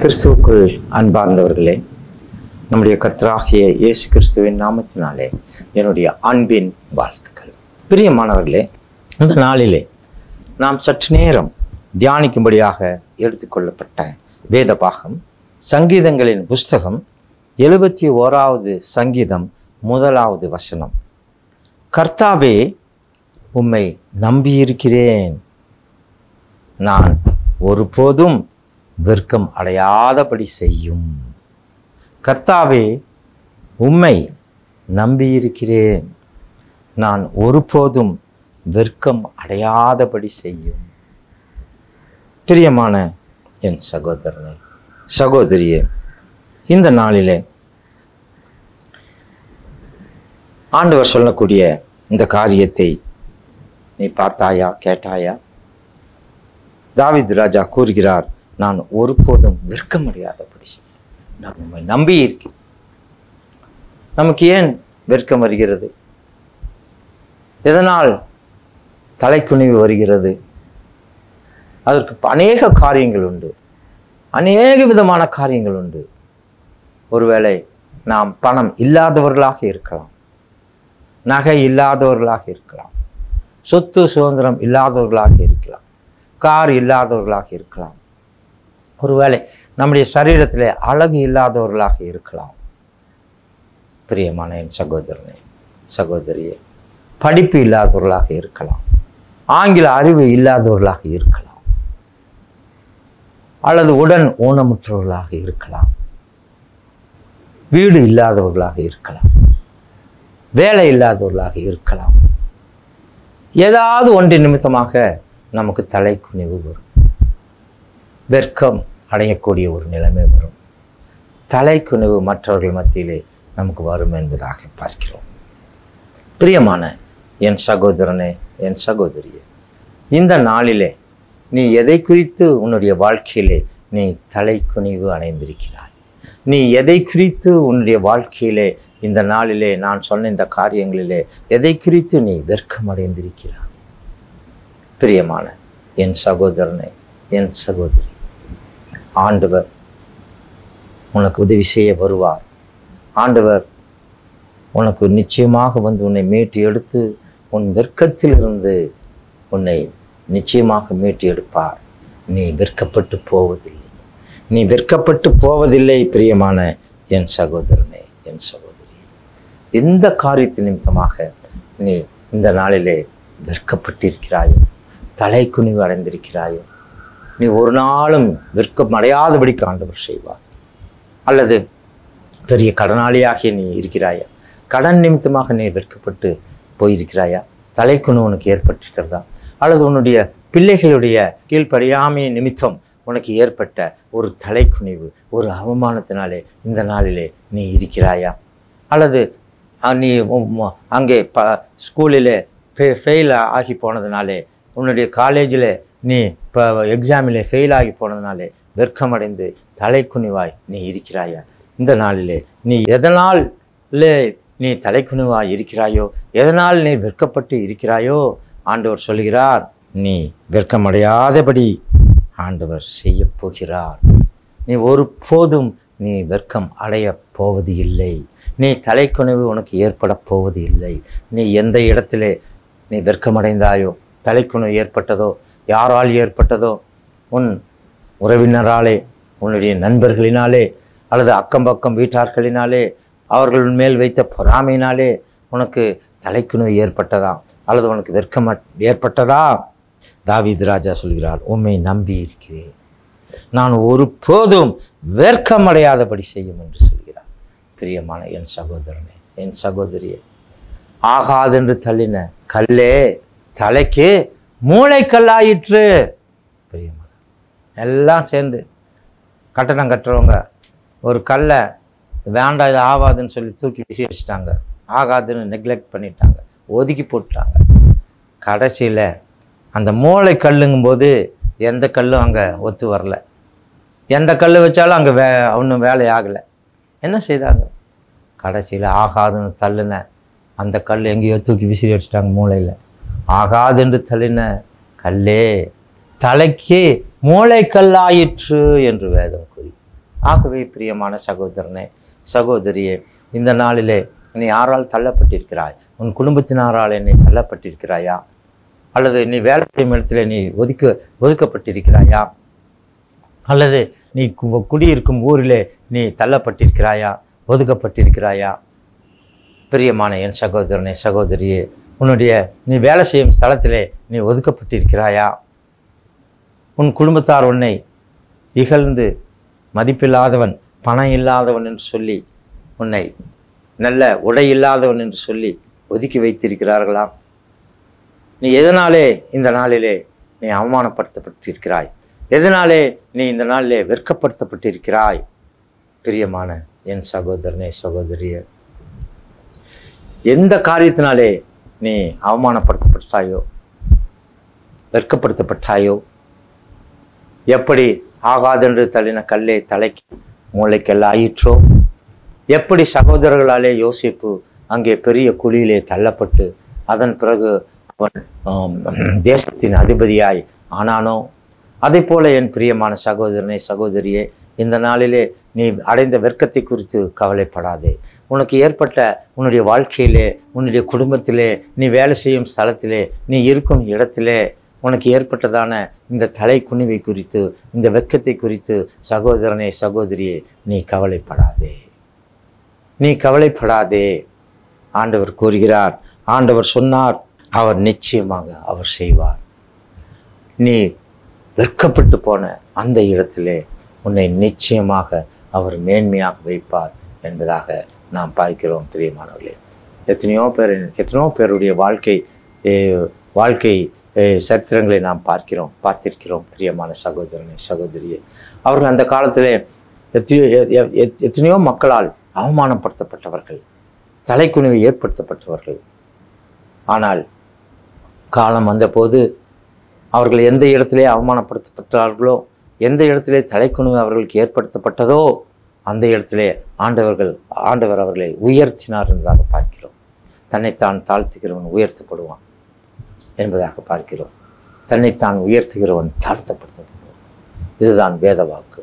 கிறிஸ்துவுக்குள் அன்பார்ந்தவர்களே நம்முடைய கர்த்தராகிய இயேசு கிறிஸ்துவின் நாமத்தினாலே என்னுடைய அன்பின் வாழ்த்துக்கள். பிரியமானவர்களே இந்த நாளிலே நாம் சற்று நேரம் தியானிக்கும்படியாக எடுத்துக்கொள்ளப்பட்ட வேத பாகம் சங்கீதங்களின் புஸ்தகம் எழுபத்தி ஓராவது சங்கீதம் முதலாவது வசனம். கர்த்தாவே உம்மை நம்பியிருக்கிறேன். நான் ஒருபோதும் வெர்க்கம் அடையாதபடி செய்யும். கர்த்தாவே உம்மை நம்பியிருக்கிறேன். நான் ஒருபோதும் வெர்க்கம் அடையாதபடி செய்யும். பிரியமான என் சகோதரனே சகோதரியே இந்த நாளிலே ஆண்டவர் சொல்லக்கூடிய இந்த காரியத்தை நீ பார்த்தாயா கேட்டாயா? தாவித் ராஜா கூறுகிறார் நான் ஒருபோதும் வெட்கமடையாதபடி முடியாதபடி நான் உண்மை நம்பி இருக்கேன். நமக்கு ஏன் வெட்கம் வருகிறது? எதனால் தலைக்குனிவு வருகிறது? அதற்கு அநேக காரியங்கள் உண்டு. அநேக விதமான காரியங்கள் உண்டு. ஒருவேளை நாம் பணம் இல்லாதவர்களாக இருக்கலாம். நகை இல்லாதவர்களாக இருக்கலாம். சொத்து சுதந்திரம் இல்லாதவர்களாக இருக்கலாம். கார் இல்லாதவர்களாக இருக்கலாம். ஒருவேளை நம்முடைய சரீரத்திலே அழகு இல்லாதவர்களாக இருக்கலாம். பிரியமான என் சகோதரனே சகோதரியே படிப்பு இல்லாதவர்களாக இருக்கலாம். ஆங்கில அறிவு இல்லாதவர்களாக இருக்கலாம். அல்லது உடன் ஊனமுற்றவர்களாக இருக்கலாம். வீடு இல்லாதவர்களாக இருக்கலாம். வேலை இல்லாதவர்களாக இருக்கலாம். ஏதாவது ஒன்று நிமித்தமாக நமக்கு தலைக்குனிவு வரும். வெர்க்கம் அடையக்கூடிய ஒரு நிலைமை வரும். தலைக்குனிவு மற்றவர்கள் மத்தியிலே நமக்கு வரும் என்பதாக பார்க்கிறோம். பிரியமான என் சகோதரனே என் சகோதரியே இந்த நாளிலே நீ எதை குறித்து உன்னுடைய வாழ்க்கையிலே நீ தலைக்குனிவு அடைந்திருக்கிறாய்? நீ எதை குறித்து உன்னுடைய வாழ்க்கையிலே இந்த நாளிலே நான் சொன்ன இந்த காரியங்களிலே எதை குறித்து நீ வெட்கம் பிரியமான என் சகோதரனே என் சகோதரி ஆண்டவர் உனக்கு உதவி செய்ய வருவார். ஆண்டவர் உனக்கு நிச்சயமாக வந்து உன்னை மீட்டு எடுத்து உன் வெர்க்கத்திலிருந்து உன்னை நிச்சயமாக மீட்டு எடுப்பார். நீ வெற்கப்பட்டு போவதில்லை. நீ வெற்கப்பட்டு போவதில்லை பிரியமான என் சகோதரனே என் சகோதரி. எந்த காரியத்து நிமித்தமாக நீ இந்த நாளிலே விற்கப்பட்டிருக்கிறாயோ தலை குனிவு அடைந்திருக்கிறாயோ நீ ஒரு நாளும் வெட்கம் அடையாதபடிக்கு ஆண்டவர் செய்வார். அல்லது பெரிய கடனாளியாகிய நீ இருக்கிறாயா? கடன் நிமித்தமாக நீ விற்கப்பட்டு போயிருக்கிறாயா? தலைக்குனு உனக்கு ஏற்பட்டிருக்கிறதா? அல்லது உன்னுடைய பிள்ளைகளுடைய கீழ்ப்படியாமை நிமித்தம் உனக்கு ஏற்பட்ட ஒரு தலைக்குனிவு ஒரு அவமானத்தினாலே இந்த நாளிலே நீ இருக்கிறாயா? அல்லது நீ அங்கே ப ஸ்கூலில் ஃபெ ஃபெயில் ஆகி போனதுனாலே உன்னுடைய காலேஜில் நீ இப்போ எக்ஸாமில் ஃபெயில் ஆகி போனதுனாலே வெர்க்கமடைந்து தலைக்குனிவாய் நீ இருக்கிறாயா? இந்த நாளிலே நீ எதனால் நீ தலைக்குனிவாய் இருக்கிறாயோ எதனால் நீ வெட்கப்பட்டு இருக்கிறாயோ ஆண்டவர் சொல்கிறார் நீ வெட்கமடையாதபடி ஆண்டவர் செய்ய போகிறார் நீ ஒருபோதும் நீ வெர்க்கம் அடைய போவது இல்லை நீ தலைக்குனிவு உனக்கு ஏற்பட போவது இல்லை நீ எந்த இடத்திலே நீ வெட்கமடைந்தாயோ தலைக்குணிவு ஏற்பட்டதோ யாரால் ஏற்பட்டதோ உன் உறவினராலே உன்னுடைய நண்பர்களினாலே அல்லது அக்கம் பக்கம் வீட்டார்களினாலே அவர்கள் மேல் வைத்த பொறாமையினாலே உனக்கு தலைக்குணிவு ஏற்பட்டதா அல்லது உனக்கு வெர்க்கம் ஏற்பட்டதா? தாவீது ராஜா சொல்கிறார் உண்மை நம்பி இருக்கிறேன். நான் ஒருபோதும் வேர்க்கமடையாதபடி செய்யும் என்று சொல்கிறார். பிரியமான என் சகோதரனே என் சகோதரியே ஆகாதென்று தள்ளின கல்லே தலைக்கு மூளைக்கல்லாயிற்று. பிரியமான எல்லாம் சேர்ந்து கட்டணம் கட்டுறவங்க ஒரு கல்லை வேண்டாம் இது ஆகாதுன்னு சொல்லி தூக்கி வீசி வச்சுட்டாங்க. ஆகாதுன்னு நெக்லெக்ட் பண்ணிட்டாங்க ஒதுக்கி போட்டுட்டாங்க. கடைசியில் அந்த மூளை கல்லுங்கும்போது எந்த கல்லும் அங்கே ஒத்து வரல. எந்த கல் வச்சாலும் அங்கே வே ஒன்றும் வேலை ஆகலை. என்ன செய்தாங்க? கடைசியில் ஆகாதுன்னு தள்ளுன. அந்த கல் எங்கேயோ தூக்கி விசிறி அடிச்சிட்டாங்க மூளையில். ஆகாதென்று தள்ளின கல்லே தலைக்கே மூளைக்கல்லாயிற்று என்று வேதம் கூறி. ஆகவே பிரியமான சகோதரனே சகோதரியே இந்த நாளிலே நீ யாரால் தள்ளப்பட்டிருக்கிறாய்? உன் குடும்பத்தினாரால் என்னை தள்ளப்பட்டிருக்கிறாயா? அல்லது நீ வேலை செய்யும் இடத்துல நீ ஒதுக்க ஒதுக்கப்பட்டிருக்கிறாயா? அல்லது நீ குடியிருக்கும் ஊரிலே நீ தள்ளப்பட்டிருக்கிறாயா? ஒதுக்கப்பட்டிருக்கிறாயா? பிரியமான என் சகோதரனே சகோதரியே உன்னுடைய நீ வேலை செய்யும் ஸ்தலத்திலே நீ ஒதுக்கப்பட்டிருக்கிறாயா? உன் குடும்பத்தார் உன்னை இகழ்ந்து மதிப்பில்லாதவன் பணம் இல்லாதவன் என்று சொல்லி உன்னை நல்ல உடை இல்லாதவன் என்று சொல்லி ஒதுக்கி வைத்திருக்கிறார்களாம் நீ எதனாலே இந்த நாளிலே நீ அவமானப்படுத்தப்பட்டிருக்கிறாய்? எதனாலே நீ இந்த நாளிலே வெட்கப்படுத்தப்பட்டிருக்கிறாய்? பிரியமான என் சகோதரனே சகோதரிய எந்த காரியத்தினாலே நீ அவமானப்படுத்தப்பட்டாயோ வெட்கப்படுத்தப்பட்டாயோ எப்படி ஆகாதென்று தள்ளின கல்லே தலைக்கு மூளைக்கெல்லாம் ஆயிற்றோ? எப்படி சகோதரர்களாலே யோசிப்பு அங்கே பெரிய குழியிலே தள்ளப்பட்டு அதன் பிறகு அவன் தேசத்தின் அதிபதியாய் ஆனானோ? அதே போல என் பிரியமான சகோதரனே சகோதரியே இந்த நாளிலே நீ அடைந்த வெட்கத்தை குறித்து கவலைப்படாதே. உனக்கு ஏற்பட்ட உன்னுடைய வாழ்க்கையிலே உன்னுடைய குடும்பத்திலே நீ வேலை செய்யும் ஸ்தலத்திலே நீ இருக்கும் இடத்திலே உனக்கு ஏற்பட்டதான இந்த தலை குனிவை குறித்து இந்த வெட்கத்தை குறித்து சகோதரனே சகோதரியே நீ கவலைப்படாதே. நீ கவலைப்படாதே. ஆண்டவர் கூறுகிறார் ஆண்டவர் சொன்னார் அவர் நிச்சயமாக அவர் செய்வார். நீ வெட்கப்பட்டு போன அந்த இடத்திலே உன்னை நிச்சயமாக அவர் மேன்மையாக வைப்பார் என்பதாக நாம் பார்க்கிறோம் பிரியமானவர்களே. எத்தனையோ பேர் எத்தனையோ பேருடைய வாழ்க்கை வாழ்க்கை சரித்திரங்களை நாம் பார்க்கிறோம் பார்த்திருக்கிறோம் பிரியமான சகோதரனை சகோதரியே. அவர்கள் அந்த காலத்தில் எத்தனையோ எ- எத்தனையோ மக்களால் அவமானப்படுத்தப்பட்டவர்கள் தலைக்குனிவை ஏற்படுத்தப்பட்டவர்கள். ஆனால் காலம் வந்தபோது அவர்கள் எந்த இடத்திலே அவமானப்படுத்தப்பட்டார்களோ எந்த இடத்திலே தலைக்குணிவு அவர்களுக்கு ஏற்படுத்தப்பட்டதோ அந்த இடத்திலே ஆண்டவர்கள் ஆண்டவர் அவர்களை உயர்த்தினார் என்பதாக பார்க்கிறோம். தன்னைத்தான் தாழ்த்துகிறவன் உயர்த்தப்படுவான் என்பதாக பார்க்கிறோம். தன்னைத்தான் உயர்த்துகிறவன் தாழ்த்தப்படுத்தப்படுவான். இதுதான் வேத வாக்கு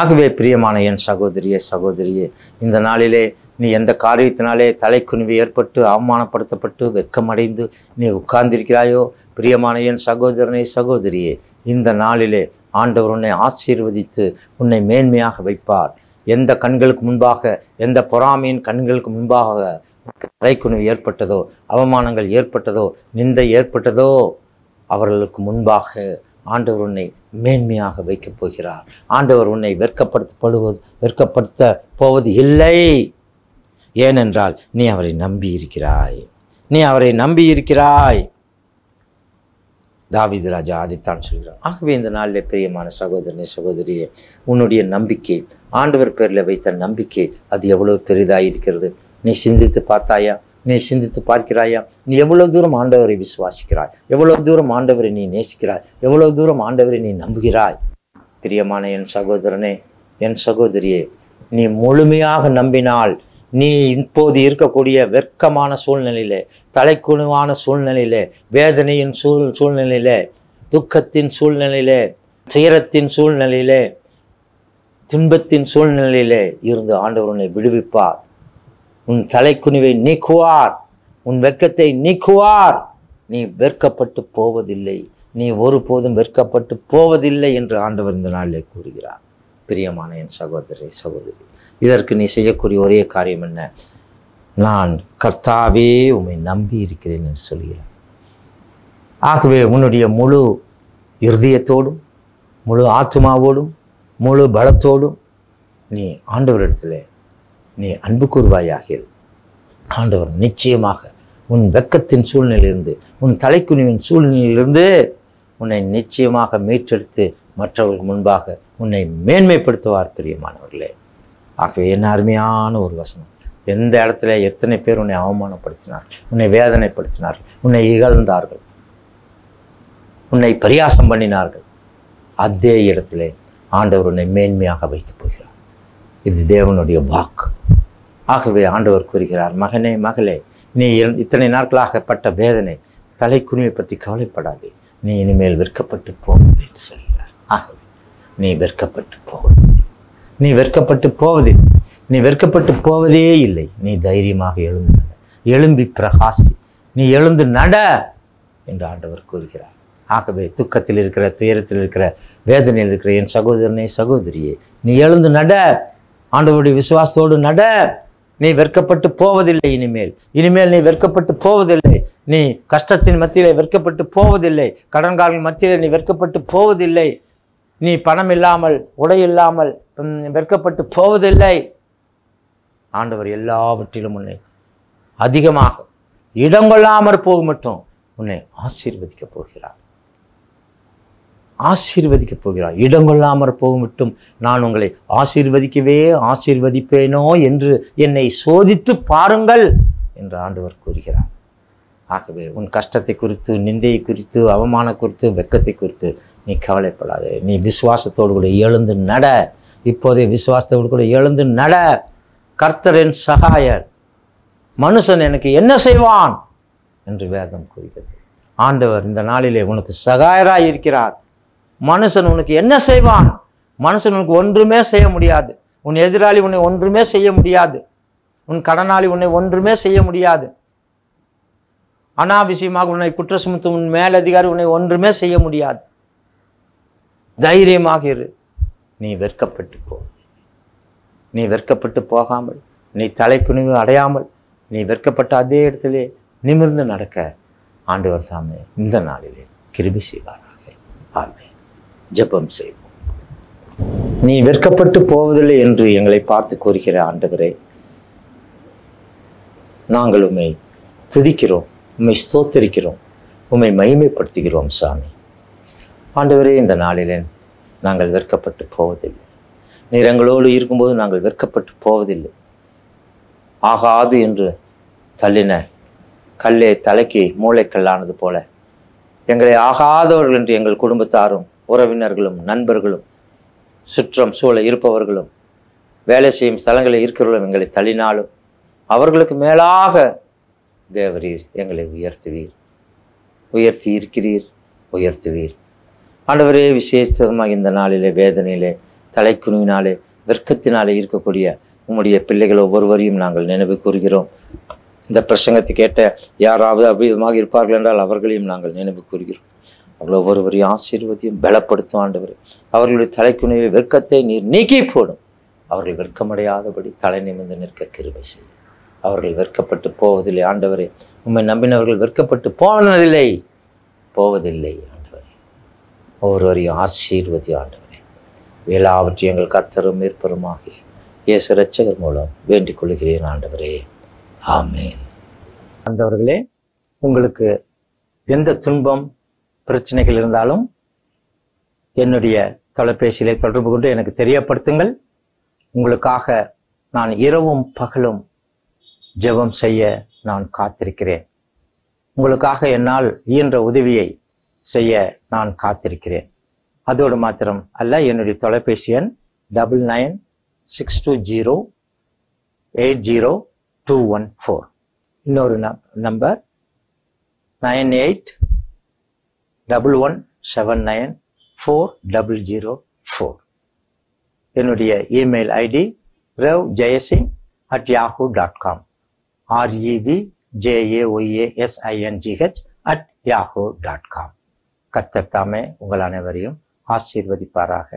ஆகவே பிரியமான என் சகோதரியே சகோதரியே இந்த நாளிலே நீ எந்த காரியத்தினாலே தலைக்குனிவு ஏற்பட்டு அவமானப்படுத்தப்பட்டு வெக்கமடைந்து நீ உட்கார்ந்திருக்கிறாயோ பிரியமான என் சகோதரனே சகோதரியே இந்த நாளிலே ஆண்டவர் உன்னை ஆசீர்வதித்து உன்னை மேன்மையாக வைப்பார். எந்த கண்களுக்கு முன்பாக எந்த பொறாமையின் கண்களுக்கு முன்பாக தலைக்குணிவு ஏற்பட்டதோ அவமானங்கள் ஏற்பட்டதோ நிந்தை ஏற்பட்டதோ அவர்களுக்கு முன்பாக ஆண்டவர் உன்னை மேன்மையாக வைக்கப் போகிறார். ஆண்டவர் உன்னை வெட்கப்படுத்தப்படுவது வெட்கப்படுத்த போவது இல்லை. ஏனென்றால் நீ அவரை நம்பி இருக்கிறாய் நீ அவரை நம்பி இருக்கிறாய் தாவித ராஜா அதைத்தான் சொல்கிறார் ஆகவே இந்த நாளில் பிரியமான சகோதரனே சகோதரியே உன்னுடைய நம்பிக்கை ஆண்டவர் பேரில் வைத்த நம்பிக்கை அது எவ்வளவு பெரிதாக இருக்கிறது. நீ சிந்தித்து பார்த்தாயா? நீ சிந்தித்து பார்க்கிறாயா? நீ எவ்வளவு தூரம் ஆண்டவரை விசுவாசிக்கிறாய்? எவ்வளவு தூரம் ஆண்டவரை நீ நேசிக்கிறாய்? எவ்வளவு தூரம் ஆண்டவரை நீ நம்புகிறாய்? பிரியமான என் சகோதரனே என் சகோதரியே நீ முழுமையாக நம்பினால் நீ இப்போது இருக்கக்கூடிய வெட்கமான சூழ்நிலையிலே தலைக்குழுவான சூழ்நிலையிலே வேதனையின் சூழ் சூழ்நிலையிலே துக்கத்தின் சூழ்நிலையிலே துயரத்தின் சூழ்நிலையிலே துன்பத்தின் சூழ்நிலையிலே இருந்து ஆண்டவர் உன்னை விடுவிப்பார். உன் தலைக்குனிவை நீக்குவார். உன் வெட்கத்தை நீக்குவார். நீ வெட்கப்பட்டு போவதில்லை. நீ ஒருபோதும் வெட்கப்பட்டு போவதில்லை என்று ஆண்டவர் இந்த நாளிலே கூறுகிறார். பிரியமான என் சகோதரி சகோதரி இதற்கு நீ செய்யக்கூடிய ஒரே காரியம் என்ன? நான் கர்த்தாவே உம்மை நம்பி இருக்கிறேன் என்று சொல்கிறேன் ஆகவே உன்னுடைய முழு இருதயத்தோடும் முழு ஆத்மாவோடும் முழு பலத்தோடும் நீ ஆண்டவரிடத்தில் நீ அன்பு கூறுவாயாக ஆண்டவர் நிச்சயமாக உன் வெக்கத்தின் சூழ்நிலையிலிருந்து உன் தலைக்குனிவின் சூழ்நிலையிலிருந்து உன்னை நிச்சயமாக மீட்டெடுத்து மற்றவர்கள் முன்பாக உன்னை மேன்மைப்படுத்துவார் பிரியமானவர்களே. ஆகவே என்ன அருமையான ஒரு வசனம். எந்த இடத்துல எத்தனை பேர் உன்னை அவமானப்படுத்தினார் உன்னை வேதனைப்படுத்தினார்கள் உன்னை இகழ்ந்தார்கள் உன்னை பரியாசம் பண்ணினார்கள் அதே இடத்திலே ஆண்டவர் உன்னை மேன்மையாக வைக்கப் போகிறார். இது தேவனுடைய வாக்கு. ஆகவே ஆண்டவர் கூறுகிறார் மகனே மகளே நீ இத்தனை நாட்களாக பட்ட வேதனை தலைக்குனிவை பற்றி கவலைப்படாதே நீ இனிமேல் விற்கப்பட்டு போகும் என்று சொல்கிறார். ஆகவே நீ விற்கப்பட்டு போகும் நீ வெட்கப்பட்டு போவதில்லை நீ வெட்கப்பட்டு போவதே இல்லை. நீ தைரியமாக எழுந்து நட. எழும்பி பிரகாசி. நீ எழுந்து நட என்று ஆண்டவர் கூறுகிறார். ஆகவே துக்கத்தில் இருக்கிற துயரத்தில் இருக்கிற வேதனையில் இருக்கிற என் சகோதரனே சகோதரியே நீ எழுந்து நட. ஆண்டவருடைய விசுவாசத்தோடு நட. நீ வெட்கப்பட்டு போவதில்லை இனிமேல். இனிமேல் நீ வெட்கப்பட்டு போவதில்லை. நீ கஷ்டத்தின் மத்தியிலே வெட்கப்பட்டு போவதில்லை. கடன்காலின் மத்தியிலே நீ வெட்கப்பட்டு போவதில்லை. நீ பணம் இல்லாமல் உடை இல்லாமல் வெட்கப்பட்டு போவதில்லை. ஆண்டவர் எல்லாவற்றிலும் உன்னை அதிகமாக இடம் கொள்ளாமற் போக மட்டும் உன்னை ஆசீர்வதிக்கப் போகிறார். ஆசீர்வதிக்கப் போகிறார். இடம் கொள்ளாமற் போக மட்டும் நான் உங்களை ஆசீர்வதிக்கவே ஆசீர்வதிப்பேனோ என்று என்னை சோதித்து பாருங்கள் என்று ஆண்டவர் கூறுகிறார். ஆகவே உன் கஷ்டத்தை குறித்து நிந்தையை குறித்து அவமானம் குறித்து வெட்கத்தை குறித்து நீ கவலைப்படாதே. நீ விசுவாசத்தோடு கூட எழுந்து நட. இப்போதே விசுவாசத்தோடு கூட எழுந்து நட. கர்த்தரின் சகாயர். மனுஷன் எனக்கு என்ன செய்வான்? என்று வேதம் கூறுகிறது. ஆண்டவர் இந்த நாளிலே உனக்கு சகாயராய் இருக்கிறார். மனுஷன் உனக்கு என்ன செய்வான்? மனுஷன் உனக்கு ஒன்றுமே செய்ய முடியாது. உன் எதிராளி உன்னை ஒன்றுமே செய்ய முடியாது. உன் கடனாளி உன்னை ஒன்றுமே செய்ய முடியாது. அனாவசியமாக உன்னை குற்ற சுமத்தும் உன் மேலதிகாரி உன்னை ஒன்றுமே செய்ய முடியாது. தைரியமாக இரு. நீ வெட்கப்பட்டு போ. நீ வெட்கப்பட்டு போகாமல் நீ தலைக்குனிவு அடையாமல் நீ வெட்கப்பட்ட அதே இடத்திலே நிமிர்ந்து நடக்க ஆண்டவர் தாமே இந்த நாளிலே கிருபி செய்வாராக. ஆமே ஜபம் செய்வோம். நீ வெட்கப்பட்டு போவதில்லை என்று எங்களை பார்த்து கூறுகிற ஆண்டவரே நாங்கள் உம்மை துதிக்கிறோம் உம்மை ஸ்தோத்தரிக்கிறோம் உம்மை மகிமைப்படுத்துகிறோம் சாமி. ஆண்டவரே இந்த நாளிலே நாங்கள் வெறுக்கப்பட்டு போவதில்லை. நீர் எங்களோடு இருக்கும்போது நாங்கள் வெறுக்கப்பட்டு போவதில்லை. ஆகாது என்று தள்ளின கல்லே தலைக்கு மூளைக்கல்லானது போல. எங்களை ஆகாதவர்கள் என்று எங்கள் குடும்பத்தாரும் உறவினர்களும் நண்பர்களும் சுற்றம் சூழ இருப்பவர்களும் வேலை செய்யும் ஸ்தலங்களில் இருக்கிறவர்களும் எங்களை தள்ளினாலும் அவர்களுக்கு மேலாக தேவரீர் எங்களை உயர்த்துவீர். உயர்த்தி இருக்கிறீர் உயர்த்துவீர். ஆண்டவரே விசேஷமாக இந்த நாளிலே வேதனையிலே தலைக்குனிவினாலே வெட்கத்தினாலே இருக்கக்கூடிய உம்முடைய பிள்ளைகள் ஒவ்வொருவரையும் நாங்கள் நினைவு கூறுகிறோம். இந்த பிரசங்கத்தை கேட்ட யாராவது அவ்விதமாக இருப்பார்கள் என்றால் அவர்களையும் நாங்கள் நினைவு கூறுகிறோம். அவர்கள் ஒவ்வொருவரையும் ஆசீர்வதியும் பலப்படுத்தும் ஆண்டவர். அவர்களுடைய தலைக்குனிவை வெட்கத்தை நீர் நீக்கி போடும். அவர்கள் வெட்கமடையாதபடி தலை நிமிர்ந்து நிற்க கிருபை செய்யும். அவர்கள் வெட்கப்பட்டு போவதில்லை. ஆண்டவரே உம்மை நம்பினவர்கள் வெட்கப்பட்டு போனதில்லை. போவதில்லை ஒவ்வொருவரையும் ஆசீர்வதி ஆண்டவரே. எல்லாவற்றையும் எங்கள் கர்த்தரும் மேற்பருமாகி இயேசு ரட்சகர் மூலம் வேண்டிக் கொள்கிறேன் ஆண்டவரே. ஆமேன். ஆண்டவர்களே உங்களுக்கு எந்த துன்பம் பிரச்சனைகள் இருந்தாலும் என்னுடைய தொலைபேசியிலே தொடர்பு கொண்டு எனக்கு தெரியப்படுத்துங்கள். உங்களுக்காக நான் இரவும் பகலும் ஜெபம் செய்ய நான் காத்திருக்கிறேன். உங்களுக்காக என்னால் இயன்ற உதவியை செய்ய நான் காத்திருக்கிறேன். அதோடு மாத்திரம் அல்ல என்னுடைய தொலைபேசி எண் double nine six two zero eight zero two one four இன்னொரு number nine eight double one seven nine four double zero four என்னுடைய email ID ரவ் Jayasingh at Yahoo dot com REP JAYASINGH at Yahoo dot com கர்த்தர் தாமே உங்கள் அனைவரையும் ஆசீர்வதிப்பாராக.